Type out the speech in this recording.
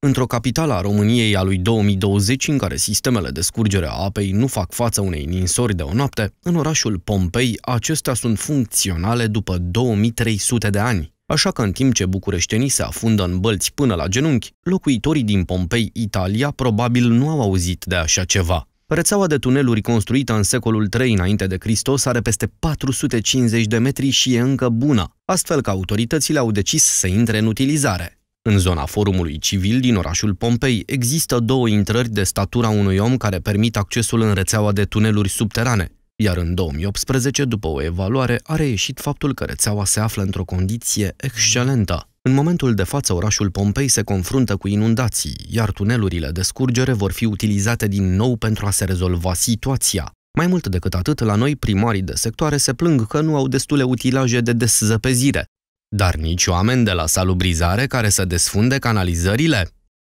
Într-o capitală a României a lui 2020, în care sistemele de scurgere a apei nu fac față unei ninsori de o noapte, în orașul Pompei, acestea sunt funcționale după 2300 de ani. Așa că în timp ce bucureștenii se afundă în bălți până la genunchi, locuitorii din Pompei, Italia, probabil nu au auzit de așa ceva. Rețeaua de tuneluri construită în secolul III înainte de Hristos are peste 450 de metri și e încă bună, astfel că autoritățile au decis să intre în utilizare. În zona forumului civil din orașul Pompei există două intrări de statura unui om care permit accesul în rețeaua de tuneluri subterane, iar în 2018, după o evaluare, a reieșit faptul că rețeaua se află într-o condiție excelentă. În momentul de față, orașul Pompei se confruntă cu inundații, iar tunelurile de scurgere vor fi utilizate din nou pentru a se rezolva situația. Mai mult decât atât, la noi primarii de sectoare se plâng că nu au destule utilaje de deszăpezire, dar nici oameni de la salubrizare care să desfunde canalizările?